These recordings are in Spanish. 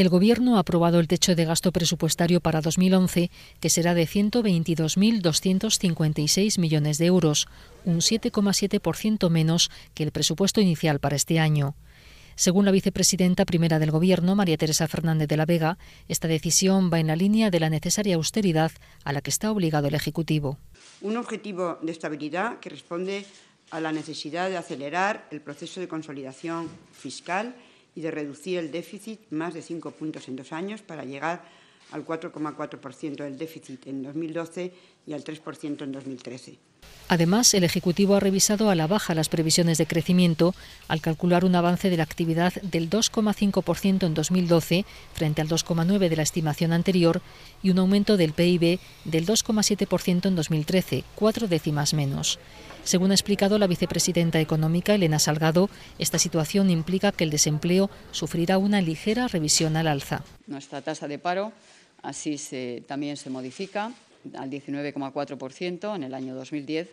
El Gobierno ha aprobado el techo de gasto presupuestario para 2011, que será de 122.256 millones de euros, un 7,7% menos que el presupuesto inicial para este año. Según la vicepresidenta primera del Gobierno, María Teresa Fernández de la Vega, esta decisión va en la línea de la necesaria austeridad a la que está obligado el Ejecutivo. Un objetivo de estabilidad que responde a la necesidad de acelerar el proceso de consolidación fiscal y de reducir el déficit más de cinco puntos en dos años para llegar al 4,4% del déficit en 2012 y al 3% en 2013. Además, el Ejecutivo ha revisado a la baja las previsiones de crecimiento al calcular un avance de la actividad del 2,5% en 2012 frente al 2,9% de la estimación anterior y un aumento del PIB del 2,7% en 2013, cuatro décimas menos. Según ha explicado la vicepresidenta económica Elena Salgado, esta situación implica que el desempleo sufrirá una ligera revisión al alza. Nuestra tasa de paro así también se modifica al 19,4% en el año 2010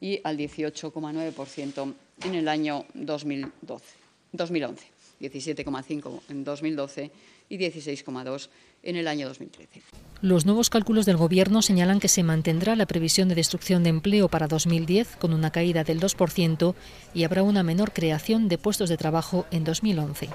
y al 18,9% en el año 2012, 2011, 17,5% en 2012 y 16,2% en el año 2013. Los nuevos cálculos del Gobierno señalan que se mantendrá la previsión de destrucción de empleo para 2010 con una caída del 2% y habrá una menor creación de puestos de trabajo en 2011.